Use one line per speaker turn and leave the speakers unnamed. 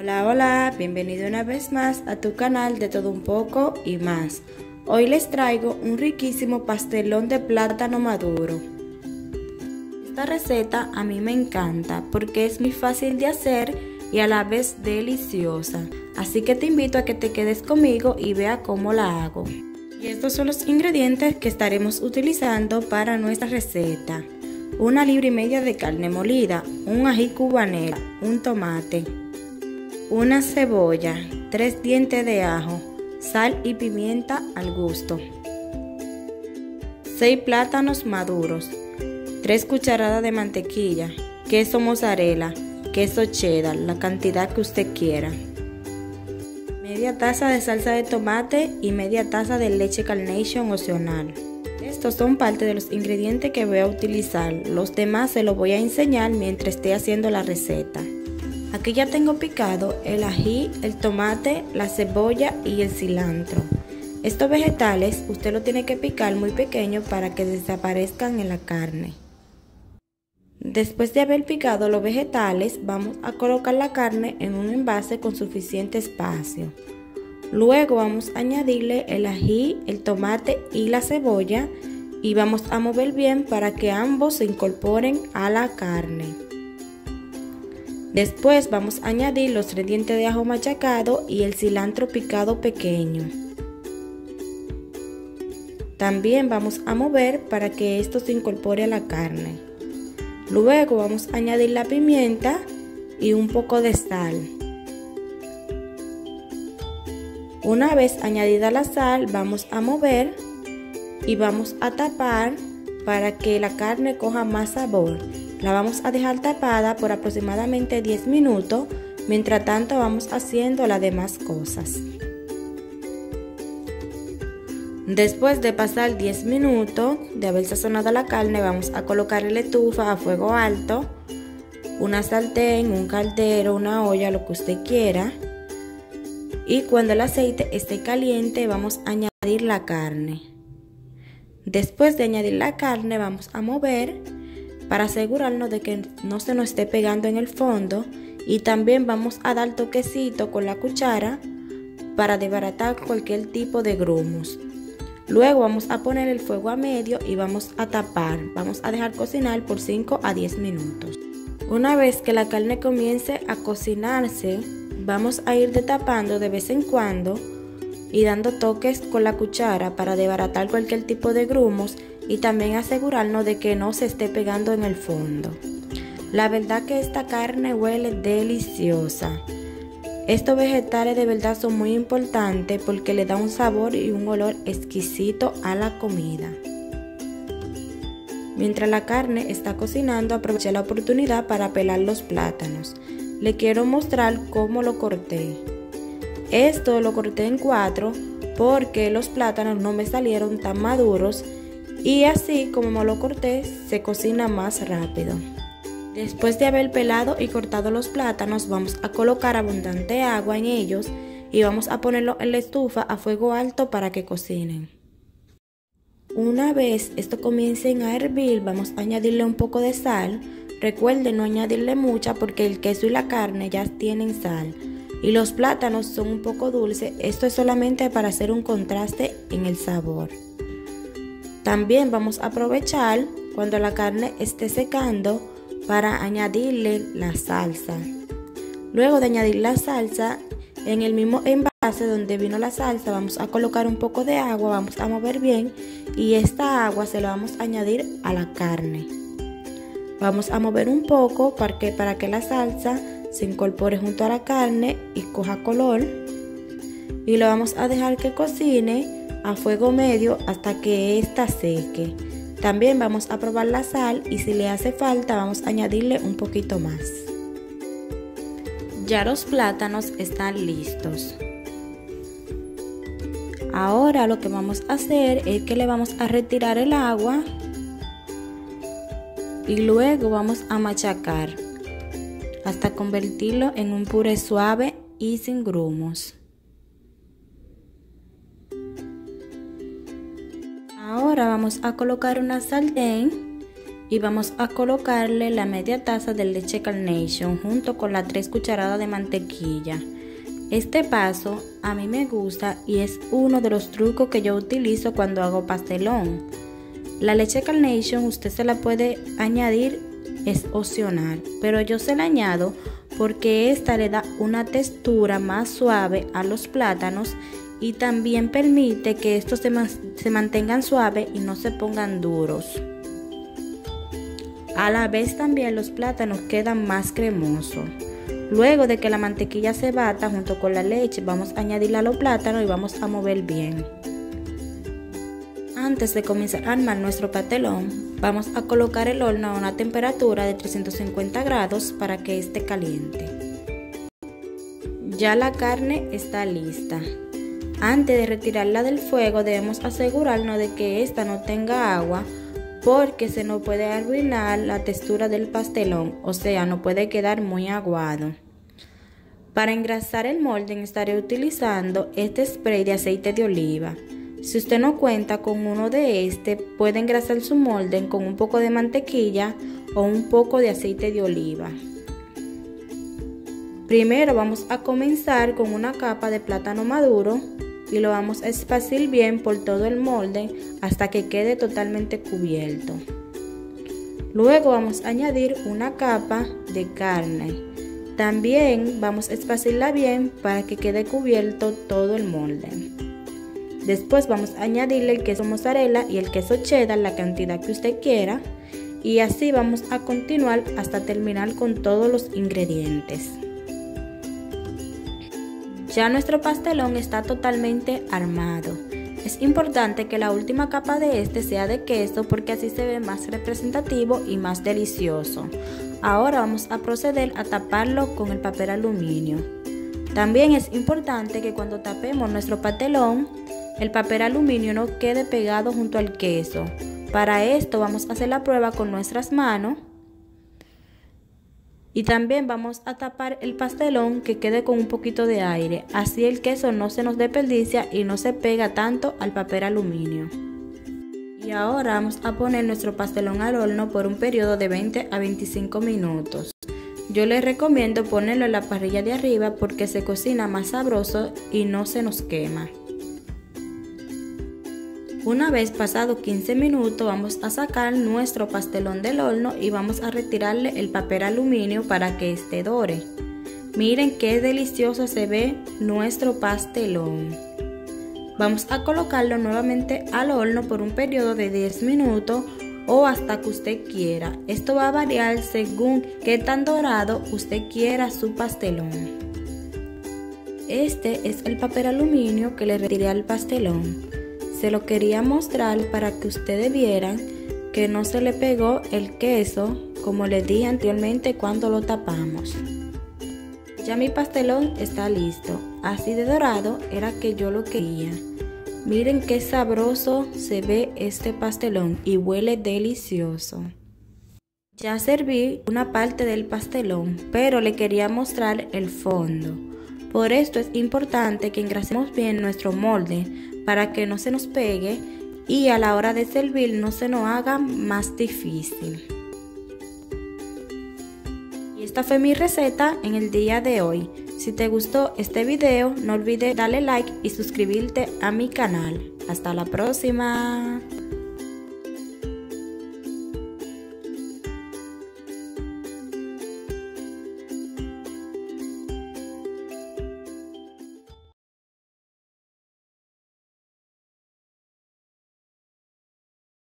Hola, hola, bienvenido una vez más a tu canal de todo un poco y más. Hoy les traigo un riquísimo pastelón de plátano maduro. Esta receta a mí me encanta porque es muy fácil de hacer y a la vez deliciosa. Así que te invito a que te quedes conmigo y vea cómo la hago. Y estos son los ingredientes que estaremos utilizando para nuestra receta. Una libra y media de carne molida, un ají cubanera, un tomate, una cebolla, tres dientes de ajo, sal y pimienta al gusto, 6 plátanos maduros, 3 cucharadas de mantequilla, queso mozzarella, queso cheddar, la cantidad que usted quiera, media taza de salsa de tomate y media taza de leche carnation opcional. Estos son parte de los ingredientes que voy a utilizar, los demás se los voy a enseñar mientras esté haciendo la receta. Aquí ya tengo picado el ají, el tomate, la cebolla y el cilantro. Estos vegetales usted lo tiene que picar muy pequeño para que desaparezcan en la carne. Después de haber picado los vegetales, vamos a colocar la carne en un envase con suficiente espacio. Luego vamos a añadirle el ají, el tomate y la cebolla y vamos a mover bien para que ambos se incorporen a la carne. Después vamos a añadir los tres dientes de ajo machacado y el cilantro picado pequeño. También vamos a mover para que esto se incorpore a la carne. Luego vamos a añadir la pimienta y un poco de sal. Una vez añadida la sal, vamos a mover y vamos a tapar para que la carne coja más sabor. La vamos a dejar tapada por aproximadamente 10 minutos. Mientras tanto vamos haciendo las demás cosas. Después de pasar 10 minutos de haber sazonado la carne, vamos a colocar la estufa a fuego alto, una sartén, un caldero, una olla, lo que usted quiera. Y cuando el aceite esté caliente, vamos a añadir la carne. Después de añadir la carne, vamos a mover para asegurarnos de que no se nos esté pegando en el fondo y también vamos a dar toquecito con la cuchara para desbaratar cualquier tipo de grumos. Luego vamos a poner el fuego a medio y vamos a tapar. Vamos a dejar cocinar por 5 a 10 minutos. Una vez que la carne comience a cocinarse, vamos a ir destapando de vez en cuando y dando toques con la cuchara para desbaratar cualquier tipo de grumos y también asegurarnos de que no se esté pegando en el fondo. La verdad que esta carne huele deliciosa. Estos vegetales de verdad son muy importantes porque le da un sabor y un olor exquisito a la comida. Mientras la carne está cocinando, aproveché la oportunidad para pelar los plátanos. Le quiero mostrar cómo lo corté. Esto lo corté en cuatro porque los plátanos no me salieron tan maduros y así como lo corté se cocina más rápido. Después de haber pelado y cortado los plátanos vamos a colocar abundante agua en ellos y vamos a ponerlo en la estufa a fuego alto para que cocinen. Una vez esto comiencen a hervir vamos a añadirle un poco de sal. Recuerden no añadirle mucha porque el queso y la carne ya tienen sal y los plátanos son un poco dulces. Esto es solamente para hacer un contraste en el sabor. También vamos a aprovechar cuando la carne esté secando para añadirle la salsa. Luego de añadir la salsa, en el mismo envase donde vino la salsa vamos a colocar un poco de agua, vamos a mover bien y esta agua se la vamos a añadir a la carne. Vamos a mover un poco para que, para que la salsa se incorpore junto a la carne y coja color. Y lo vamos a dejar que cocine a fuego medio hasta que ésta seque. También vamos a probar la sal y si le hace falta vamos a añadirle un poquito más. Ya los plátanos están listos. Ahora lo que vamos a hacer es que le vamos a retirar el agua y luego vamos a machacar hasta convertirlo en un puré suave y sin grumos. Ahora vamos a colocar una sartén y vamos a colocarle la media taza de leche Carnation junto con las 3 cucharadas de mantequilla. Este paso a mí me gusta y es uno de los trucos que yo utilizo cuando hago pastelón. La leche Carnation usted se la puede añadir, es opcional, pero yo se la añado porque esta le da una textura más suave a los plátanos y también permite que estos se, mantengan suaves y no se pongan duros. A la vez también los plátanos quedan más cremosos. Luego de que la mantequilla se bata junto con la leche, vamos a añadirla a los plátanos y vamos a mover bien. Antes de comenzar a armar nuestro pastelón, vamos a colocar el horno a una temperatura de 350 grados para que esté caliente. Ya la carne está lista. Antes de retirarla del fuego debemos asegurarnos de que ésta no tenga agua porque se nos puede arruinar la textura del pastelón, o sea, no puede quedar muy aguado. Para engrasar el molde estaré utilizando este spray de aceite de oliva. Si usted no cuenta con uno de este, puede engrasar su molde con un poco de mantequilla o un poco de aceite de oliva. Primero vamos a comenzar con una capa de plátano maduro y lo vamos a esparcir bien por todo el molde hasta que quede totalmente cubierto. Luego vamos a añadir una capa de carne. También vamos a esparcirla bien para que quede cubierto todo el molde. Después vamos a añadirle el queso mozzarella y el queso cheddar, la cantidad que usted quiera. Y así vamos a continuar hasta terminar con todos los ingredientes. Ya nuestro pastelón está totalmente armado. Es importante que la última capa de este sea de queso porque así se ve más representativo y más delicioso. Ahora vamos a proceder a taparlo con el papel aluminio. También es importante que cuando tapemos nuestro pastelón, el papel aluminio no quede pegado junto al queso. Para esto vamos a hacer la prueba con nuestras manos y también vamos a tapar el pastelón que quede con un poquito de aire, así el queso no se nos desperdicia y no se pega tanto al papel aluminio. Y ahora vamos a poner nuestro pastelón al horno por un periodo de 20 a 25 minutos. Yo les recomiendo ponerlo en la parrilla de arriba porque se cocina más sabroso y no se nos quema. Una vez pasado 15 minutos vamos a sacar nuestro pastelón del horno y vamos a retirarle el papel aluminio para que esté dore. Miren qué delicioso se ve nuestro pastelón. Vamos a colocarlo nuevamente al horno por un periodo de 10 minutos o hasta que usted quiera. Esto va a variar según qué tan dorado usted quiera su pastelón. Este es el papel aluminio que le retiré al pastelón. Se lo quería mostrar para que ustedes vieran que no se le pegó el queso como les dije anteriormente cuando lo tapamos. Ya mi pastelón está listo, así de dorado era que yo lo quería. Miren qué sabroso se ve este pastelón y huele delicioso. Ya serví una parte del pastelón, pero le quería mostrar el fondo. Por esto es importante que engrasemos bien nuestro molde para que no se nos pegue y a la hora de servir no se nos haga más difícil. Y esta fue mi receta en el día de hoy. Si te gustó este video no olvides darle like y suscribirte a mi canal. Hasta la próxima.